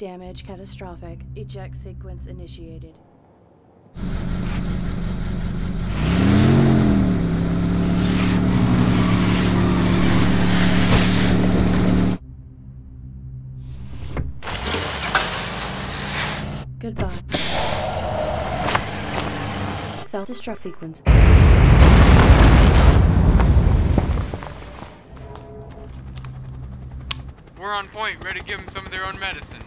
Damage catastrophic. Eject sequence initiated. Goodbye. Self-destruct sequence. We're on point, ready to give them some of their own medicine.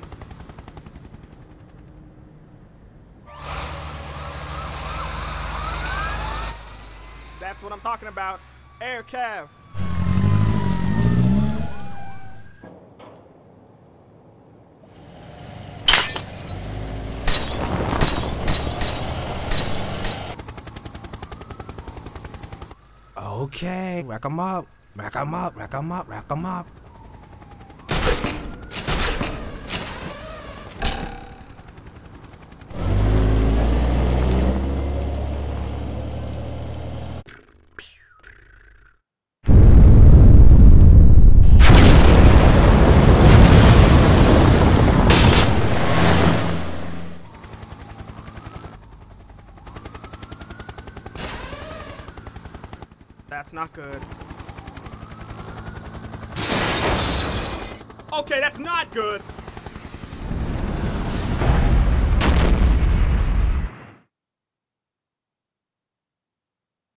What I'm talking about. Air Cav. Okay, rack 'em up, rack 'em up, rack 'em up, rack 'em up. That's not good. Okay, that's not good.